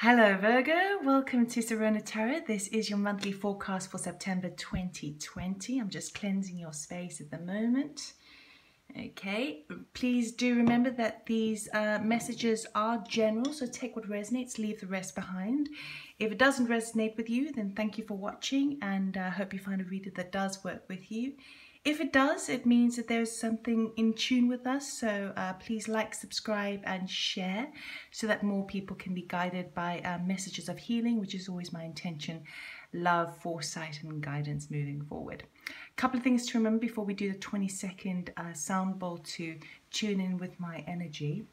Hello Virgo, welcome to Sirona Tarot. This is your monthly forecast for September 2020. I'm just cleansing your space at the moment. Okay, please do remember that these uh, messages are general, so take what resonates, leave the rest behind. If it doesn't resonate with you, then thank you for watching and I uh, hope you find a reader that does work with you. If it does, it means that there's something in tune with us. So uh, please like, subscribe and share so that more people can be guided by uh, messages of healing, which is always my intention. Love, foresight and guidance moving forward. A couple of things to remember before we do the 20 second uh, sound bowl to tune in with my energy.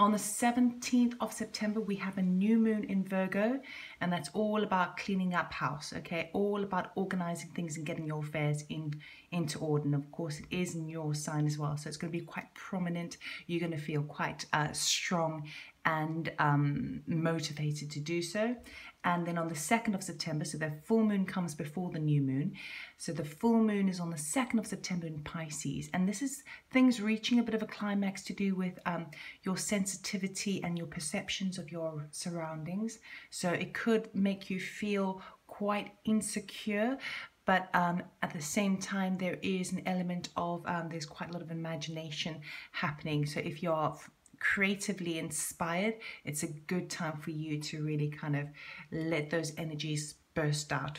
On the 17th of September, we have a new moon in Virgo, and that's all about cleaning up house, okay? All about organizing things and getting your affairs in, into order. And of course, it is in your sign as well, so it's going to be quite prominent. You're going to feel quite uh, strong and um, motivated to do so. And then on the 2nd of September, so the full moon comes before the new moon. So the full moon is on the 2nd of September in Pisces. And this is things reaching a bit of a climax to do with um, your sensitivity and your perceptions of your surroundings. So it could make you feel quite insecure, but um, at the same time there is an element of um, there's quite a lot of imagination happening so if you're creatively inspired, it's a good time for you to really kind of let those energies burst out.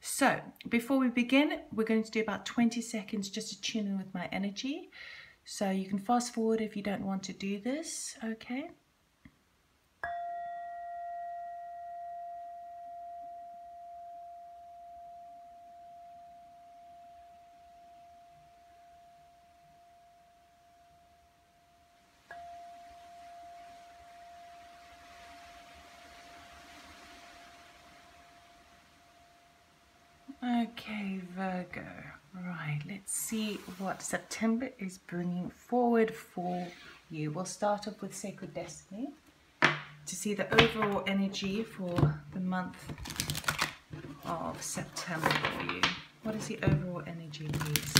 So before we begin, we're going to do about 20 seconds just to tune in with my energy. So you can fast forward if you don't want to do this, okay? Okay, Virgo. Right, let's see what September is bringing forward for you. We'll start off with Sacred Destiny to see the overall energy for the month of September for you. What is the overall energy, please,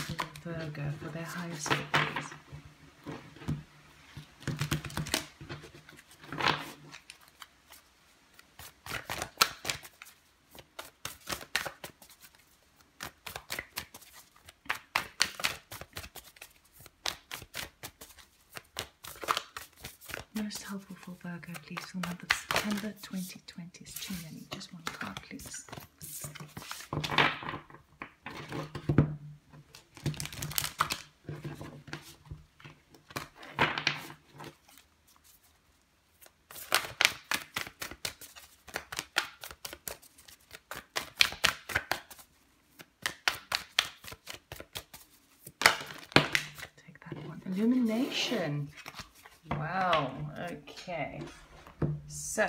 for Virgo, for their state, please? most helpful for Virgo, please, for the month of September 2020. It's too many. Just one card, please. Take that one. Illumination. Wow, okay. So,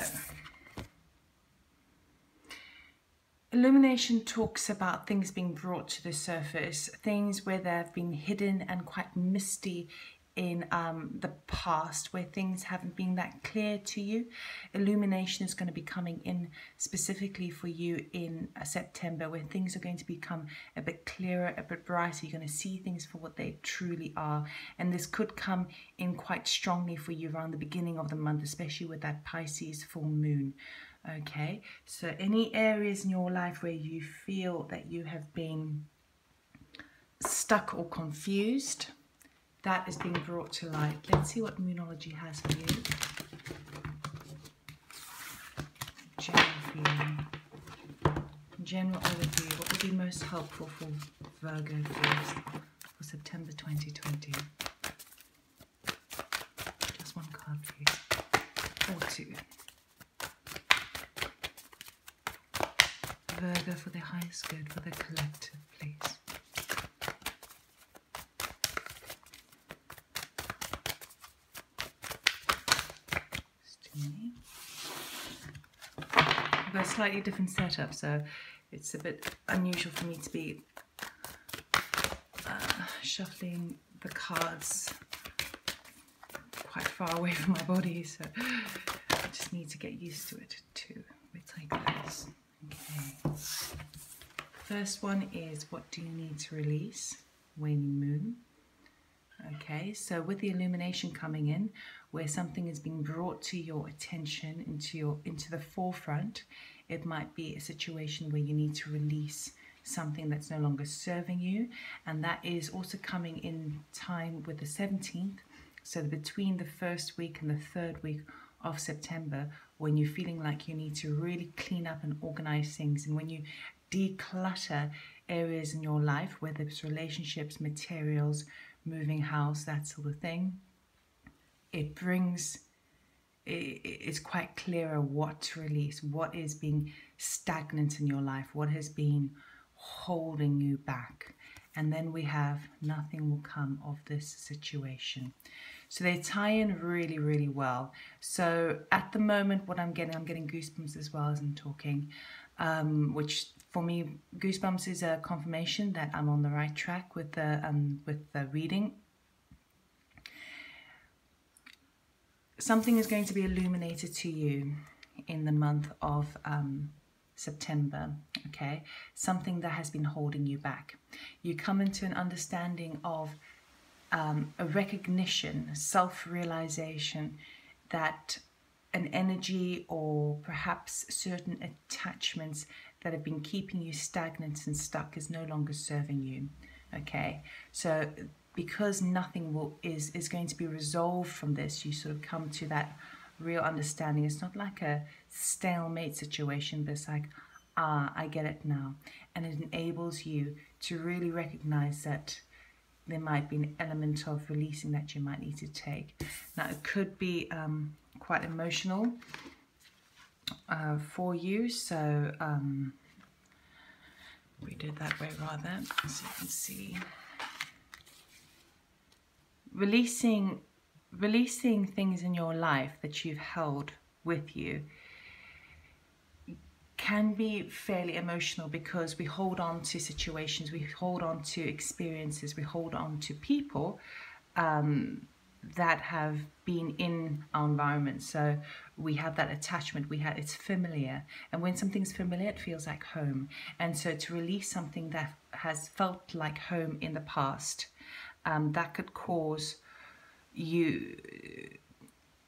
illumination talks about things being brought to the surface, things where they've been hidden and quite misty in um, the past where things haven't been that clear to you. Illumination is going to be coming in specifically for you in uh, September where things are going to become a bit clearer, a bit brighter. You're going to see things for what they truly are. And this could come in quite strongly for you around the beginning of the month, especially with that Pisces full moon. Okay, so any areas in your life where you feel that you have been stuck or confused, that is being brought to light. Let's see what Moonology has for you. General overview. What would be most helpful for Virgo please for September 2020? Just one card, please. Or two. Virgo for the highest good, for the collective, please. I've got a slightly different setup, so it's a bit unusual for me to be uh, shuffling the cards quite far away from my body, so I just need to get used to it too. We take this. Okay. First one is what do you need to release? Waning moon. Okay, so with the illumination coming in, where something is being brought to your attention into your into the forefront, it might be a situation where you need to release something that's no longer serving you, and that is also coming in time with the 17th. So between the first week and the third week of September, when you're feeling like you need to really clean up and organize things, and when you declutter areas in your life, whether it's relationships, materials, moving house, that sort of thing, it brings it's quite clearer what to release, what is being stagnant in your life, what has been holding you back. And then we have nothing will come of this situation. So they tie in really, really well. So at the moment, what I'm getting, I'm getting goosebumps as well as I'm talking, um, which for me, goosebumps is a confirmation that I'm on the right track with the um, with the reading. Something is going to be illuminated to you in the month of um, September, okay? Something that has been holding you back. You come into an understanding of um, a recognition, self realization that an energy or perhaps certain attachments that have been keeping you stagnant and stuck is no longer serving you. Okay, so because nothing will is is going to be resolved from this, you sort of come to that real understanding. It's not like a stalemate situation, but it's like, ah, I get it now. And it enables you to really recognize that there might be an element of releasing that you might need to take. Now, it could be um, quite emotional uh, for you, so um, we did that way rather, so you can see. Releasing, releasing things in your life that you've held with you can be fairly emotional because we hold on to situations, we hold on to experiences, we hold on to people um, that have been in our environment. So we have that attachment, we have it's familiar. And when something's familiar, it feels like home. And so to release something that has felt like home in the past, um, that could cause you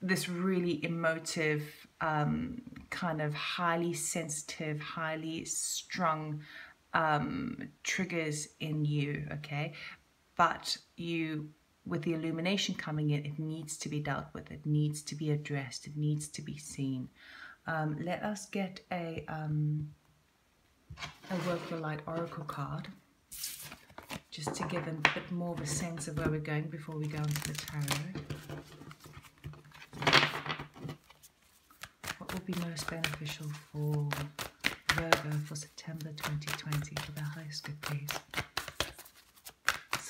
this really emotive um, kind of highly sensitive, highly strung um, triggers in you, okay? But you, with the illumination coming in, it needs to be dealt with, it needs to be addressed, it needs to be seen. Um, let us get a, um, a Work Your Light Oracle card just to give a bit more of a sense of where we're going before we go into the tarot. What will be most beneficial for Virgo for September 2020 for the highest good please.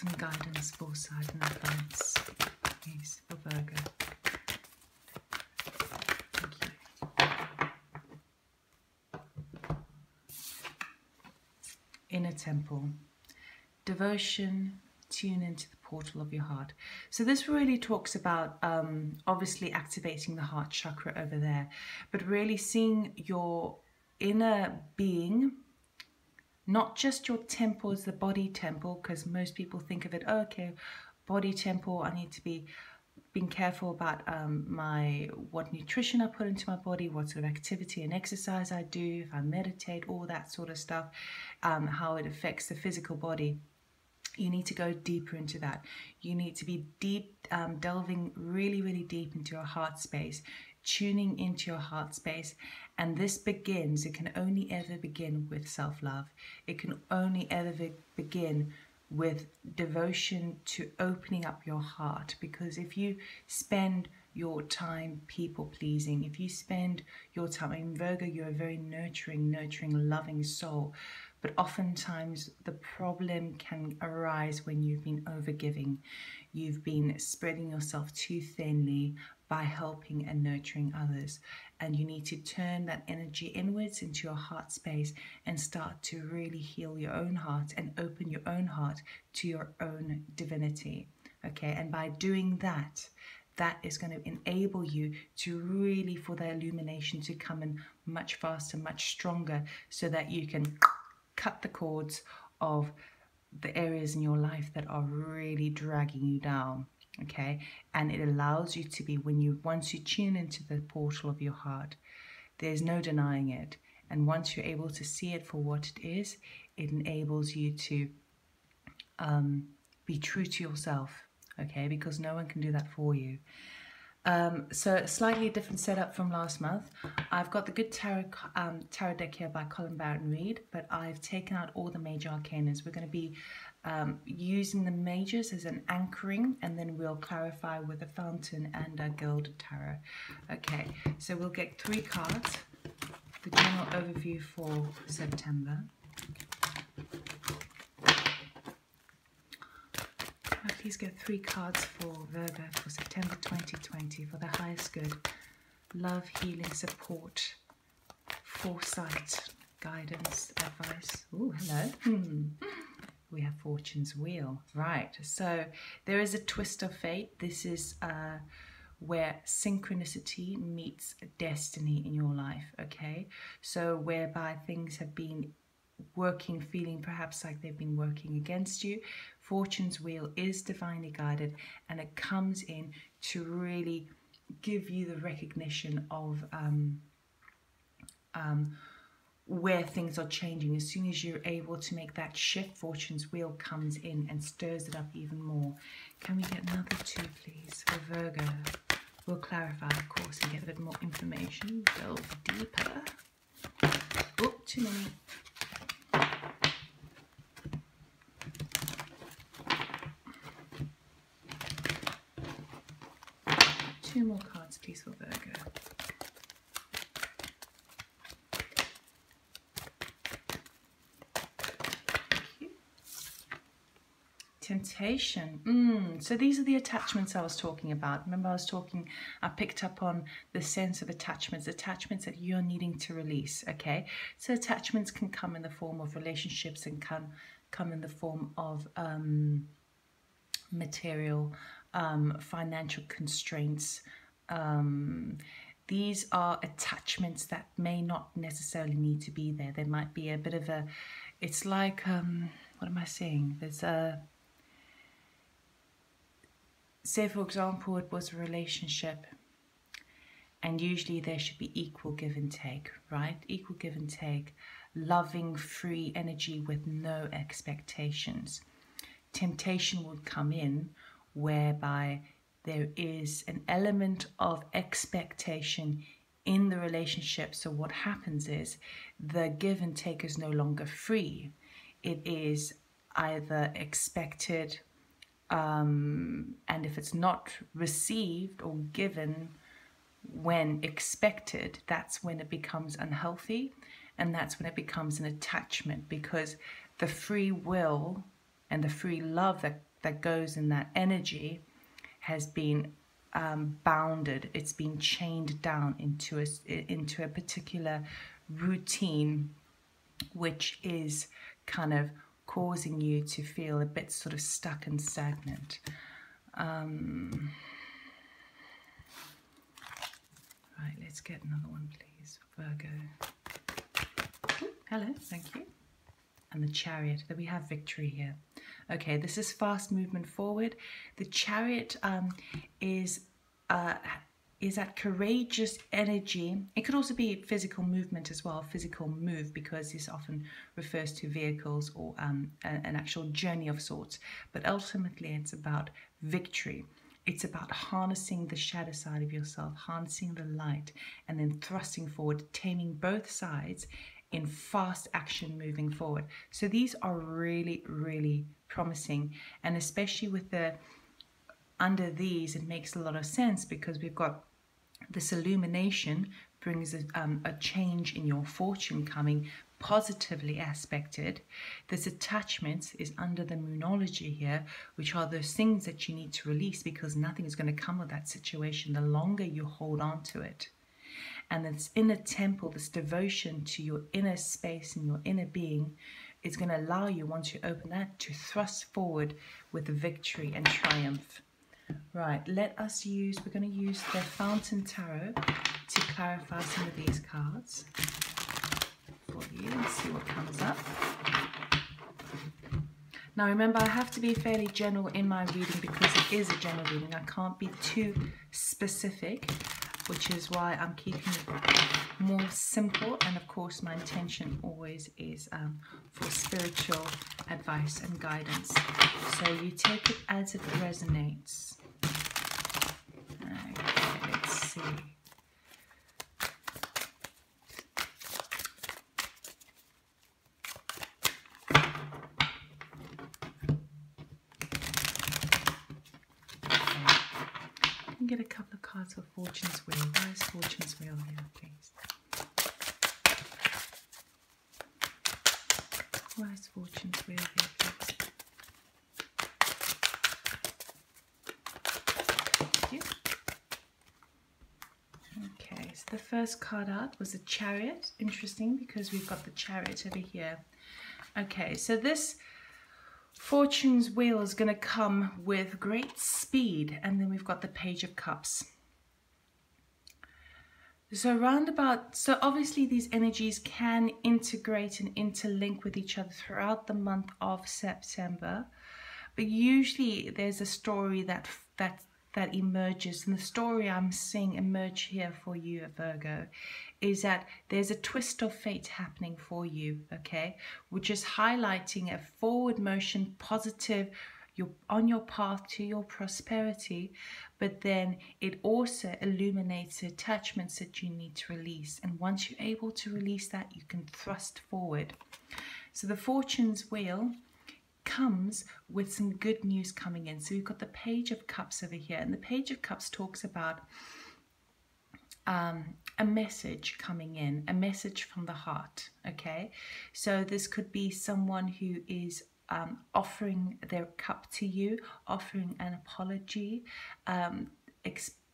Some guidance, foresight and advice, please, for Virgo. Thank you. Inner Temple. Devotion, tune into the portal of your heart. So this really talks about um, obviously activating the heart chakra over there, but really seeing your inner being, not just your temple the body temple, because most people think of it, oh, okay, body temple, I need to be being careful about um, my what nutrition I put into my body, what sort of activity and exercise I do, if I meditate, all that sort of stuff, um, how it affects the physical body you need to go deeper into that. You need to be deep, um, delving really, really deep into your heart space, tuning into your heart space. And this begins, it can only ever begin with self love. It can only ever begin with devotion to opening up your heart. Because if you spend your time people pleasing, if you spend your time in Virgo, you're a very nurturing, nurturing, loving soul. But oftentimes the problem can arise when you've been overgiving. You've been spreading yourself too thinly by helping and nurturing others. And you need to turn that energy inwards into your heart space and start to really heal your own heart and open your own heart to your own divinity. Okay, and by doing that, that is going to enable you to really for the illumination to come in much faster, much stronger, so that you can cut the cords of the areas in your life that are really dragging you down okay and it allows you to be when you once you tune into the portal of your heart there's no denying it and once you're able to see it for what it is it enables you to um, be true to yourself okay because no one can do that for you um, so slightly different setup from last month. I've got the Good Tarot, um, tarot deck here by Colette Baron-Reid, but I've taken out all the major arcanas. We're going to be um, using the majors as an anchoring and then we'll clarify with a fountain and a gilded tarot. Okay, so we'll get three cards, the general overview for September. please get three cards for Virgo for September 2020 for the highest good. Love, healing, support, foresight, guidance, advice. Oh, hello. Hmm we have Fortune's Wheel. Right, so there is a twist of fate. This is uh, where synchronicity meets destiny in your life, okay? So whereby things have been working, feeling perhaps like they've been working against you. Fortune's Wheel is divinely guided and it comes in to really give you the recognition of um, um, where things are changing. As soon as you're able to make that shift, Fortune's wheel comes in and stirs it up even more. Can we get another two, please, for Virgo? We'll clarify, of course, and get a bit more information. Delve deeper. Oh, too many. Two more cards, please, for Virgo. Temptation. Mm. So these are the attachments I was talking about. Remember I was talking, I picked up on the sense of attachments, attachments that you're needing to release, okay? So attachments can come in the form of relationships and can come in the form of um, material, um, financial constraints. Um, these are attachments that may not necessarily need to be there. There might be a bit of a, it's like, um, what am I saying? There's a, say for example it was a relationship and usually there should be equal give and take right? Equal give and take. Loving free energy with no expectations. Temptation would come in whereby there is an element of expectation in the relationship. So what happens is the give and take is no longer free. It is either expected um, and if it's not received or given when expected, that's when it becomes unhealthy and that's when it becomes an attachment because the free will and the free love that, that goes in that energy has been um, bounded, it's been chained down into a, into a particular routine which is kind of causing you to feel a bit sort of stuck and stagnant. Um, right, let's get another one, please. Virgo. hello, thank you. And the chariot, that we have victory here. Okay, this is fast movement forward. The chariot um, is uh, is that courageous energy. It could also be physical movement as well, physical move, because this often refers to vehicles or um, an actual journey of sorts. But ultimately, it's about victory. It's about harnessing the shadow side of yourself, harnessing the light, and then thrusting forward, taming both sides in fast action moving forward. So these are really, really promising. And especially with the under these, it makes a lot of sense because we've got this illumination brings a, um, a change in your fortune coming positively aspected. This attachment is under the moonology here, which are those things that you need to release because nothing is going to come of that situation the longer you hold on to it. And this inner temple, this devotion to your inner space and your inner being, is going to allow you, once you open that, to thrust forward with victory and triumph. Right, let us use, we're going to use the Fountain Tarot to clarify some of these cards for you and see what comes up. Now remember, I have to be fairly general in my reading because it is a general reading. I can't be too specific, which is why I'm keeping it more simple. And of course, my intention always is um, for spiritual advice and guidance. So you take it as it resonates. Let's see. get a couple of cards for Fortune's Wheel. Why is Fortune's Wheel here, please? Why is Fortune's Wheel here, please? Thank you. Okay, so the first card out was a chariot. Interesting because we've got the chariot over here. Okay, so this Fortune's wheel is going to come with great speed and then we've got the page of cups. So roundabout, so obviously these energies can integrate and interlink with each other throughout the month of September. But usually there's a story that that that emerges and the story I'm seeing emerge here for you Virgo is that there's a twist of fate happening for you okay? Which is highlighting a forward motion positive you're on your path to your prosperity but then it also illuminates attachments that you need to release and once you're able to release that you can thrust forward. So the fortune's wheel comes with some good news coming in. So we've got the Page of Cups over here, and the Page of Cups talks about um, a message coming in, a message from the heart. Okay, so this could be someone who is um, offering their cup to you, offering an apology, um,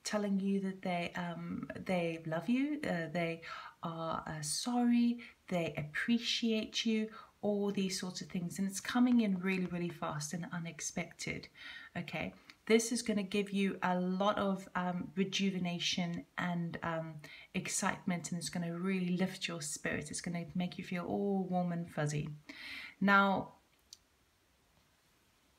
telling you that they um, they love you, uh, they are uh, sorry, they appreciate you, all these sorts of things and it's coming in really really fast and unexpected okay? This is going to give you a lot of um, rejuvenation and um, excitement and it's going to really lift your spirit. It's going to make you feel all warm and fuzzy. Now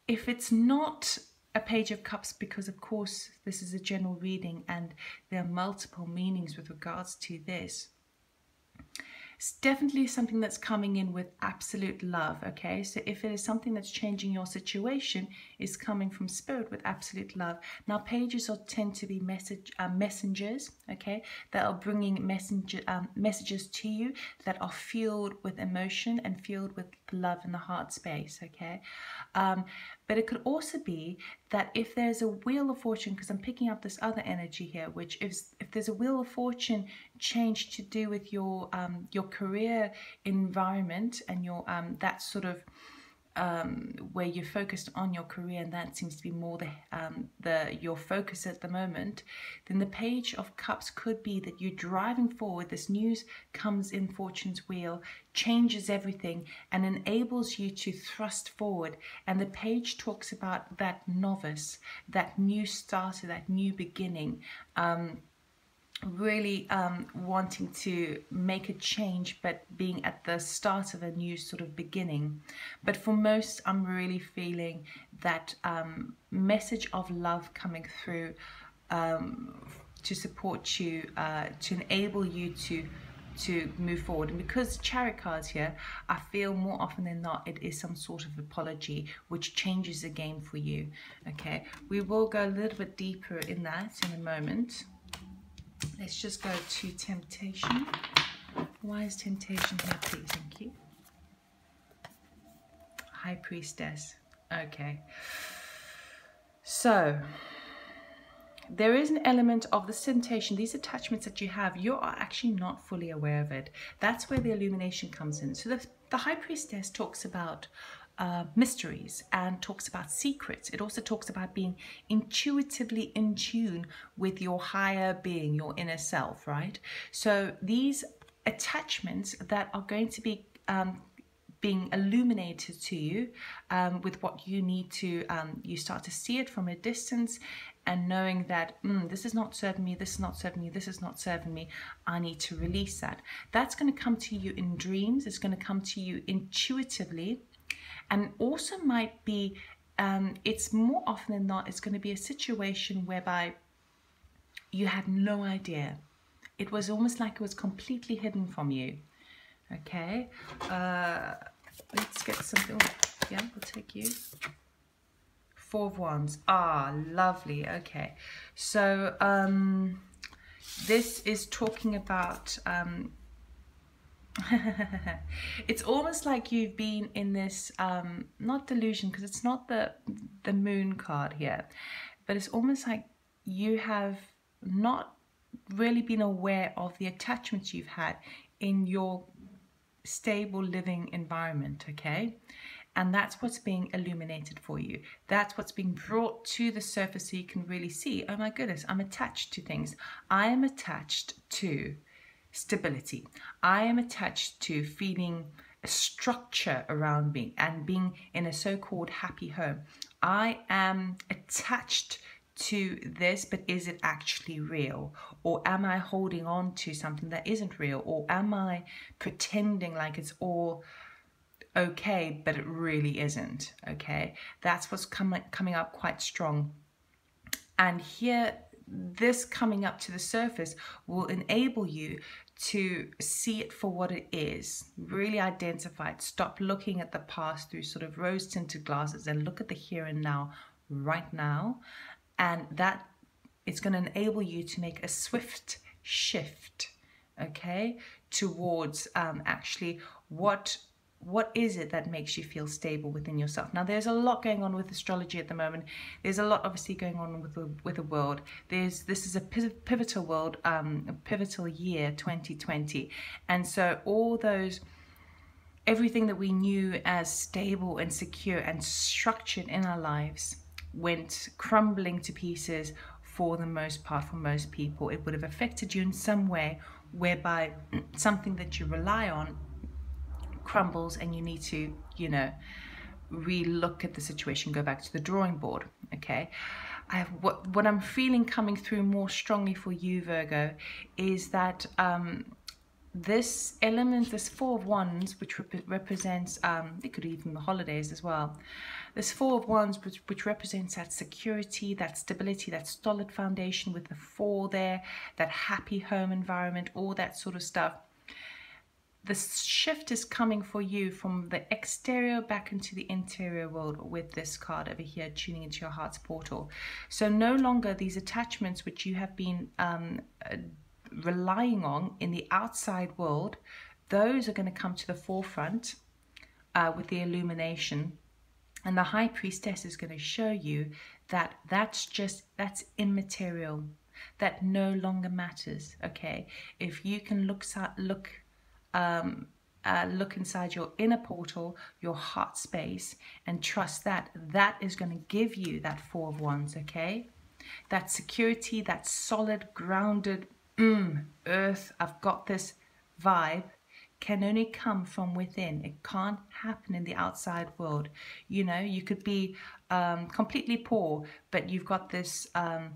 if it's not a page of cups because of course this is a general reading and there are multiple meanings with regards to this it's definitely something that's coming in with absolute love, okay? So if it is something that's changing your situation, is coming from spirit with absolute love. Now, pages are, tend to be message uh, messengers, okay, that are bringing messenger um, messages to you that are filled with emotion and filled with love in the heart space, okay? Um, but it could also be that if there's a wheel of fortune, because I'm picking up this other energy here, which is if there's a wheel of fortune change to do with your um, your career environment and your um, that sort of um, where you're focused on your career and that seems to be more the um, the your focus at the moment, then the page of cups could be that you're driving forward. This news comes in fortune's wheel, changes everything, and enables you to thrust forward. And the page talks about that novice, that new starter, that new beginning. Um, really um, wanting to make a change but being at the start of a new sort of beginning. But for most I'm really feeling that um, message of love coming through um, to support you uh, to enable you to to move forward. And because chariot cards here I feel more often than not it is some sort of apology which changes the game for you. Okay? We will go a little bit deeper in that in a moment Let's just go to temptation. Why is temptation here, please? Thank you. High priestess. Okay. So, there is an element of the temptation, these attachments that you have, you are actually not fully aware of it. That's where the illumination comes in. So the, the high priestess talks about uh, mysteries and talks about secrets. It also talks about being intuitively in tune with your higher being, your inner self, right? So these attachments that are going to be um, being illuminated to you um, with what you need to, um, you start to see it from a distance and knowing that mm, this is not serving me, this is not serving me, this is not serving me, I need to release that. That's going to come to you in dreams, it's going to come to you intuitively and also might be um, it's more often than not it's going to be a situation whereby you had no idea. It was almost like it was completely hidden from you okay? Uh, let's get something yeah we'll take you. Four of wands. Ah lovely okay. So um this is talking about um it's almost like you've been in this um not delusion because it's not the the moon card here but it's almost like you have not really been aware of the attachments you've had in your stable living environment okay? And that's what's being illuminated for you. That's what's being brought to the surface so you can really see oh my goodness i'm attached to things. I am attached to stability. I am attached to feeling a structure around me and being in a so called happy home. I am attached to this, but is it actually real? Or am I holding on to something that isn't real? Or am I pretending like it's all okay, but it really isn't? Okay, that's what's coming coming up quite strong. And here this coming up to the surface will enable you to see it for what it is, really identify it, stop looking at the past through sort of rose tinted glasses and look at the here and now, right now. And that is going to enable you to make a swift shift, okay, towards um, actually what what is it that makes you feel stable within yourself? Now there's a lot going on with astrology at the moment. There's a lot obviously going on with the with the world. There's this is a pivotal world um a pivotal year 2020 and so all those everything that we knew as stable and secure and structured in our lives went crumbling to pieces for the most part for most people. It would have affected you in some way whereby something that you rely on crumbles and you need to, you know, re-look at the situation, go back to the drawing board, okay? I have, what, what I'm feeling coming through more strongly for you, Virgo, is that um, this element, this Four of Wands, which rep represents, um, it could even the holidays as well, this Four of Wands, which, which represents that security, that stability, that solid foundation with the four there, that happy home environment, all that sort of stuff the shift is coming for you from the exterior back into the interior world with this card over here tuning into your heart's portal. So no longer these attachments which you have been um, uh, relying on in the outside world those are going to come to the forefront uh, with the illumination. And the high priestess is going to show you that that's just that's immaterial that no longer matters okay? If you can look look um, uh, look inside your inner portal, your heart space, and trust that that is going to give you that Four of Wands, okay? That security, that solid, grounded, mm, earth, I've got this vibe can only come from within. It can't happen in the outside world. You know, you could be um, completely poor, but you've got this um,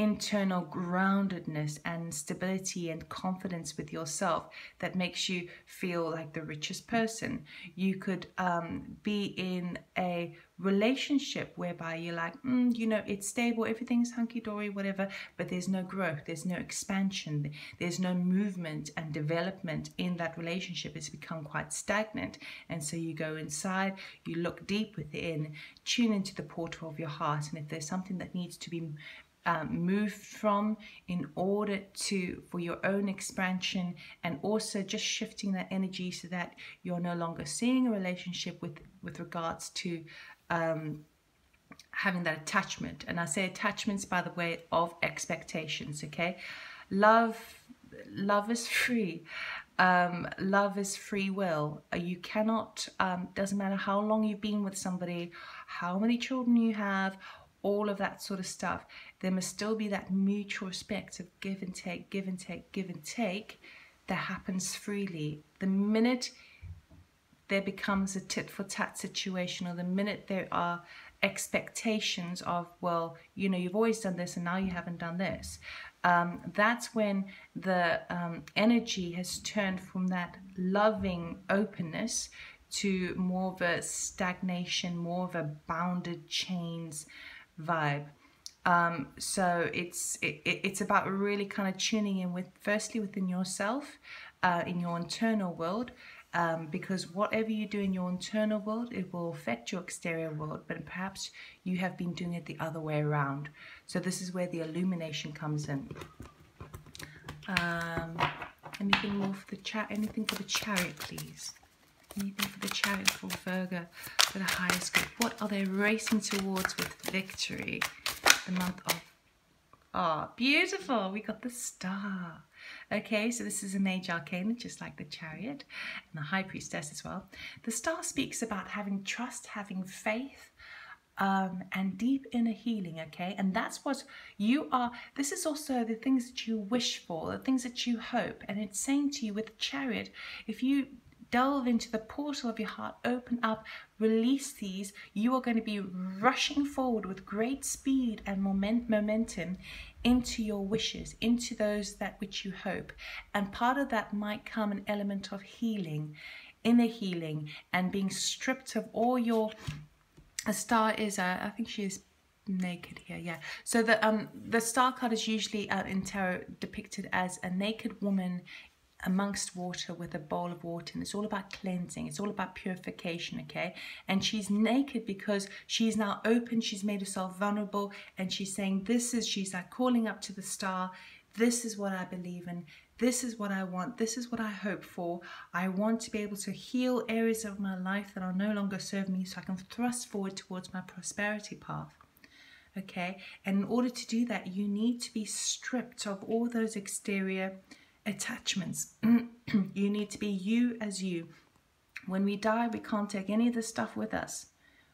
internal groundedness and stability and confidence with yourself that makes you feel like the richest person. You could um, be in a relationship whereby you're like, mm, you know, it's stable, everything's hunky dory, whatever, but there's no growth, there's no expansion, there's no movement and development in that relationship. It's become quite stagnant. And so you go inside, you look deep within, tune into the portal of your heart. And if there's something that needs to be um, moved from in order to for your own expansion and also just shifting that energy so that you're no longer seeing a relationship with with regards to um, having that attachment. And i say attachments by the way of expectations okay? Love love is free. Um, love is free will. Uh, you cannot um, doesn't matter how long you've been with somebody how many children you have all of that sort of stuff there must still be that mutual respect of give and take, give and take, give and take that happens freely. The minute there becomes a tit for tat situation, or the minute there are expectations of, well, you know, you've always done this and now you haven't done this, um, that's when the um, energy has turned from that loving openness to more of a stagnation, more of a bounded chains vibe. Um, so it's it, it's about really kind of tuning in with firstly within yourself, uh, in your internal world, um, because whatever you do in your internal world, it will affect your exterior world, but perhaps you have been doing it the other way around. So this is where the illumination comes in. Um, anything more for the chat? Anything for the chariot, please? For the chariot for Virgo for the highest good? What are they racing towards with victory? The month of Oh, beautiful. We got the star. Okay, so this is a major arcana, just like the chariot and the high priestess as well. The star speaks about having trust, having faith, um, and deep inner healing, okay? And that's what you are. This is also the things that you wish for, the things that you hope. And it's saying to you with the chariot, if you delve into the portal of your heart, open up, release these, you are going to be rushing forward with great speed and moment, momentum into your wishes, into those that which you hope. And part of that might come an element of healing, inner healing, and being stripped of all your. A star is, uh, I think she is naked here yeah so the um the star card is usually uh, in tarot depicted as a naked woman amongst water with a bowl of water and it's all about cleansing it's all about purification okay? And she's naked because she's now open she's made herself vulnerable and she's saying this is she's like calling up to the star this is what i believe in. This is what i want. This is what i hope for. I want to be able to heal areas of my life that are no longer serving me so i can thrust forward towards my prosperity path okay? And in order to do that you need to be stripped of all those exterior attachments. you need to be you as you. When we die, we can't take any of this stuff with us.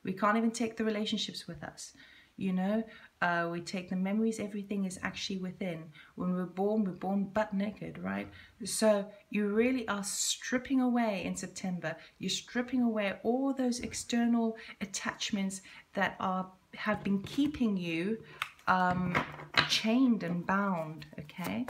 We can't even take the relationships with us. You know, uh, we take the memories, everything is actually within. When we're born, we're born butt naked, right? So you really are stripping away in September. You're stripping away all those external attachments that are have been keeping you um, chained and bound, okay?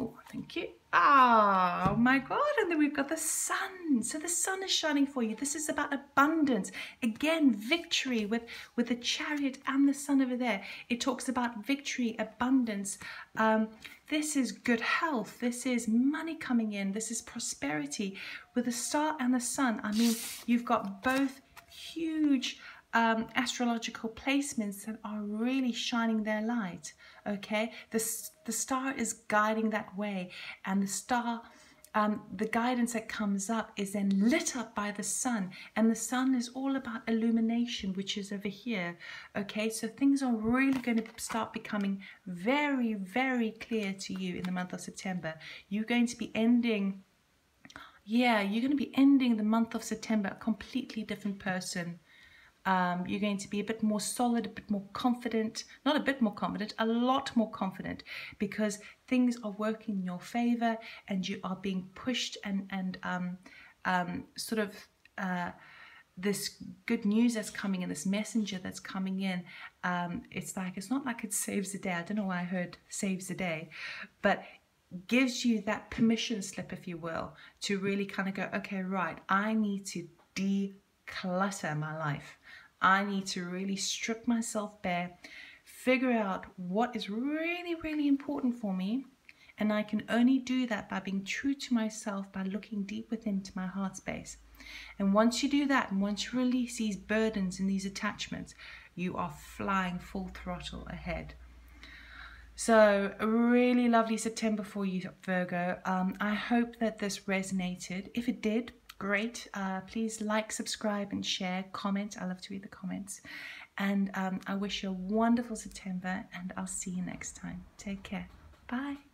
Oh, thank you. Oh my God. And then we've got the sun. So the sun is shining for you. This is about abundance. Again, victory with, with the chariot and the sun over there. It talks about victory, abundance. Um, this is good health. This is money coming in. This is prosperity. With the star and the sun, I mean, you've got both huge um, astrological placements that are really shining their light. Okay, the, the star is guiding that way, and the star. Um, the guidance that comes up is then lit up by the sun, and the sun is all about illumination, which is over here. Okay, so things are really going to start becoming very, very clear to you in the month of September. You're going to be ending, yeah, you're going to be ending the month of September a completely different person. Um, you're going to be a bit more solid, a bit more confident, not a bit more confident, a lot more confident because things are working in your favor and you are being pushed and, and um, um, sort of uh, this good news that's coming in, this messenger that's coming in. Um, it's like, it's not like it saves the day. I don't know why I heard saves the day, but gives you that permission slip, if you will, to really kind of go, okay, right, I need to declutter my life. I need to really strip myself bare, figure out what is really, really important for me. And I can only do that by being true to myself, by looking deep within to my heart space. And once you do that, and once you release these burdens and these attachments, you are flying full throttle ahead. So, a really lovely September for you, Virgo. Um, I hope that this resonated. If it did, great. Uh, please like, subscribe, and share. Comment. I love to read the comments. And um, I wish you a wonderful September, and I'll see you next time. Take care. Bye.